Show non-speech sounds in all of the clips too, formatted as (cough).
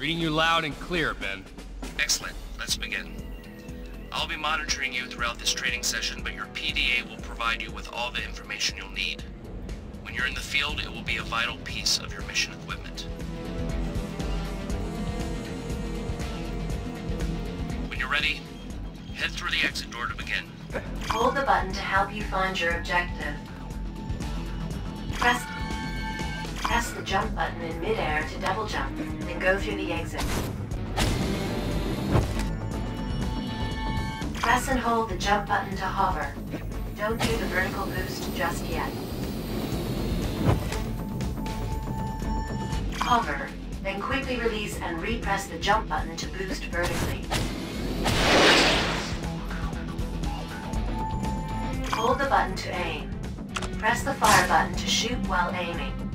Reading you loud and clear, Ben. Excellent. Let's begin. I'll be monitoring you throughout this training session, but your PDA will provide you with all the information you'll need. When you're in the field, it will be a vital piece of your mission equipment. When you're ready, head through the exit door to begin. Hold the button to help you find your objective. Press the jump button in midair to double jump, then go through the exit. Press and hold the jump button to hover. Don't do the vertical boost just yet. Hover, then quickly release and repress the jump button to boost vertically. Hold the button to aim. Press the fire button to shoot while aiming.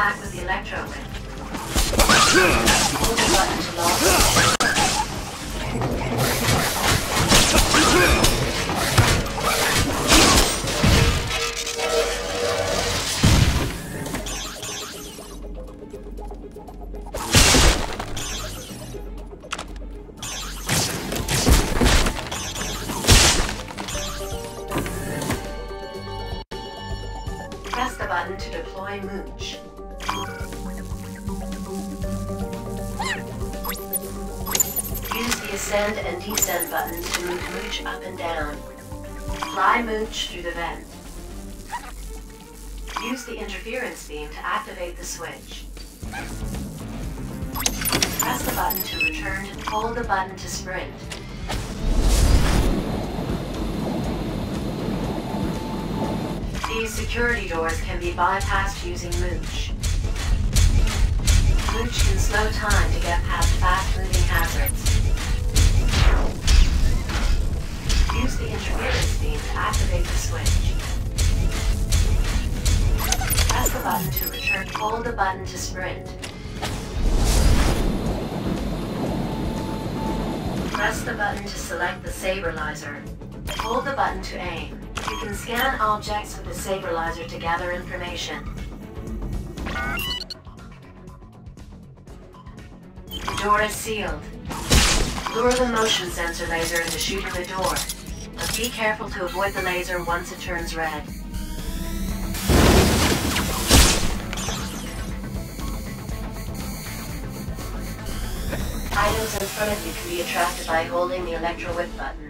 Attack with the electro whip. Hold the button to launch. Ascend and descend buttons to move Mooch up and down. Fly Mooch through the vent. Use the interference beam to activate the switch. Press the button to return to hold the button to sprint. These security doors can be bypassed using Mooch. Mooch can slow time to get past fast-moving hazards. Use the interference beam to activate the switch. Press the button to return. Hold the button to sprint. Press the button to select the Saberlizer. Hold the button to aim. You can scan objects with the Saberlizer to gather information. The door is sealed. Lure the motion sensor laser into shooting the door, be careful to avoid the laser once it turns red. Items in front of you can be attracted by holding the electro whip button.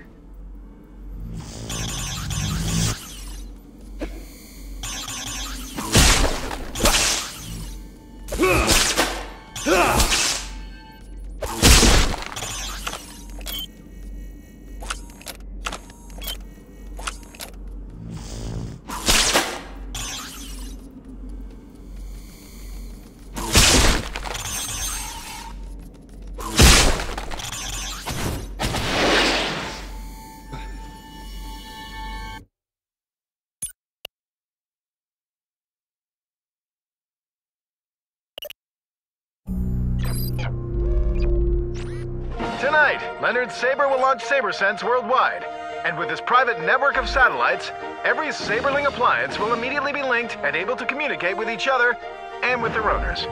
Tonight, Leonard Saber will launch SaberSense worldwide. And with his private network of satellites, every Saberling appliance will immediately be linked and able to communicate with each other and with their owners.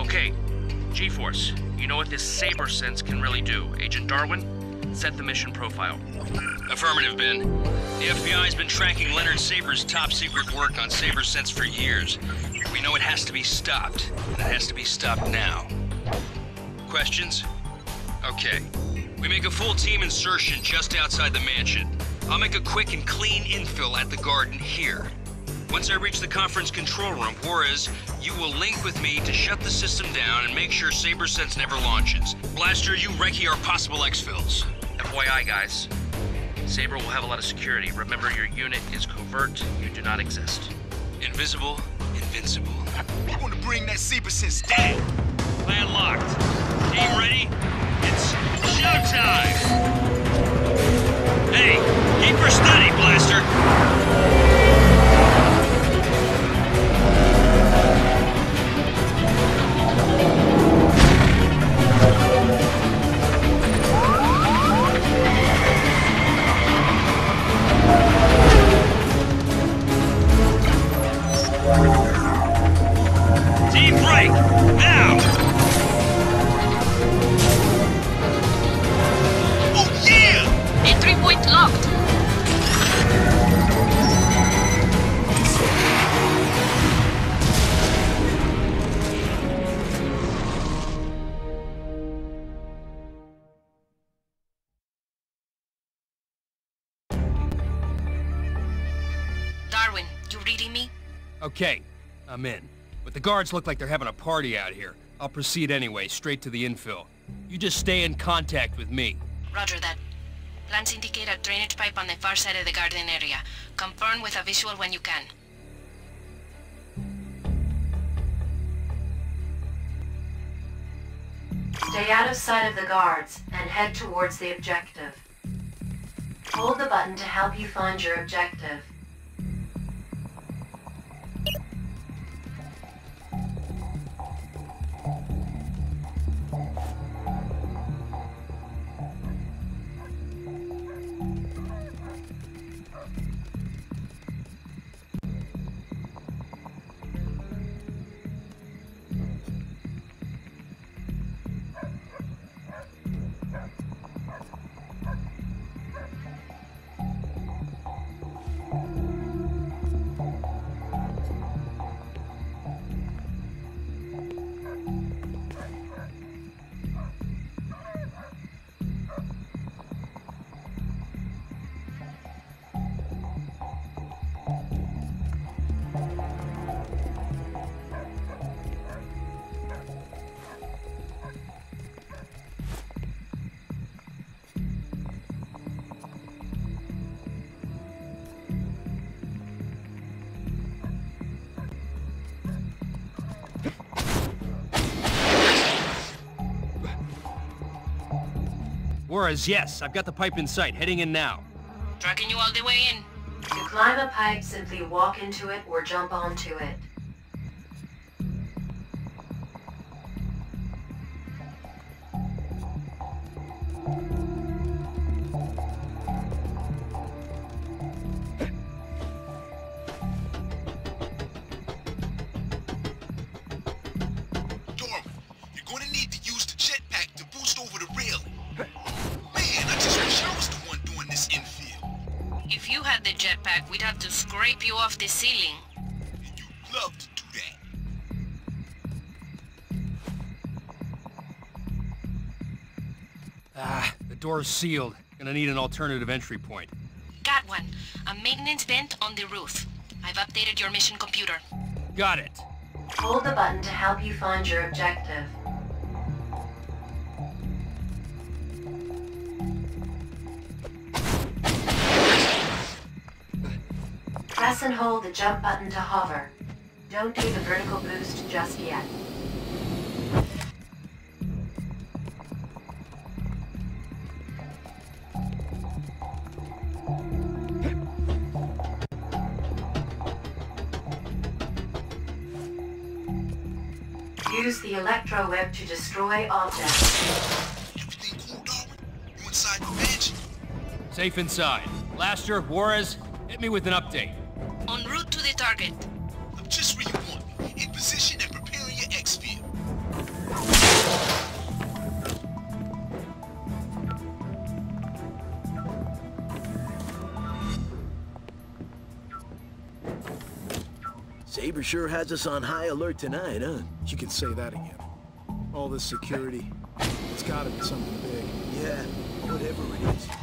Okay, G-Force, you know what this Saber Sense can really do. Agent Darwin, set the mission profile. Affirmative, Ben. The FBI's been tracking Leonard Saber's top secret work on Saber Sense for years. We know it has to be stopped, and it has to be stopped now. Questions? Okay. We make a full team insertion just outside the mansion. I'll make a quick and clean infill at the garden here. Once I reach the conference control room, Juarez, you will link with me to shut the system down and make sure Saber Sense never launches. Blaster, you recce our possible exfils. FYI, guys. Saber will have a lot of security. Remember, your unit is covert. You do not exist. Invisible, invincible. We're gonna bring that Saber sense down. Plan locked. Team ready? It's showtime! Hey, keep her steady, Blaster! Team break! Now! Darwin, you reading me? Okay, I'm in. But the guards look like they're having a party out here. I'll proceed anyway, straight to the infill. You just stay in contact with me. Roger that. Plans indicate a drainage pipe on the far side of the garden area. Confirm with a visual when you can. Stay out of sight of the guards and head towards the objective. Hold the button to help you find your objective. Juarez, yes, I've got the pipe in sight, heading in now. Tracking you all the way in. To climb a pipe, simply walk into it or jump onto it. Darwin, had the jetpack, we'd have to scrape you off the ceiling. And you'd love to do that. Ah, the door's sealed. Gonna need an alternative entry point. Got one. A maintenance vent on the roof. I've updated your mission computer. Got it. Hold the button to help you find your objective. Press and hold the jump button to hover. Don't do the vertical boost just yet. Use the electro whip to destroy objects. Safe inside. Blaster, Juarez, hit me with an update. En route to the target. I'm just where you want me, in position and preparing your exfil. Saber sure has us on high alert tonight, huh? You can say that again. All this security. It's gotta be something big. Yeah, whatever it is.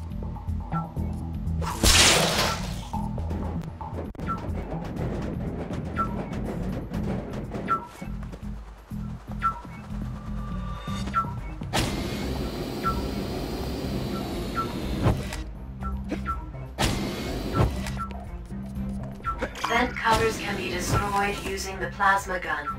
Destroyed using the plasma gun.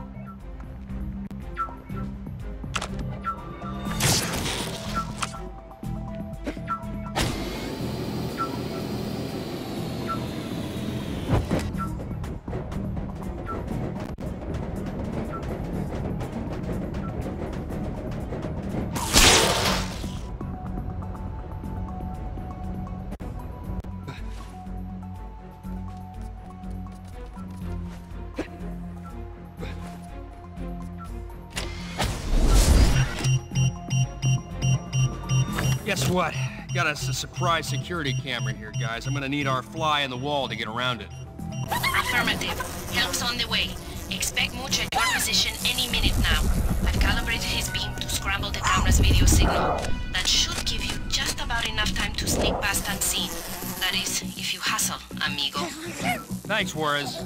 Guess what? Got us a surprise security camera here, guys. I'm gonna need our fly in the wall to get around it. Affirmative. Help's on the way. Expect Mooch at your position any minute now. I've calibrated his beam to scramble the camera's video signal. That should give you just about enough time to sneak past unseen. That is, if you hustle, amigo. (laughs) Thanks, Juarez.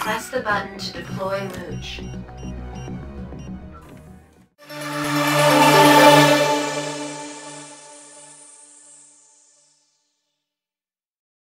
Press the button to deploy Mooch.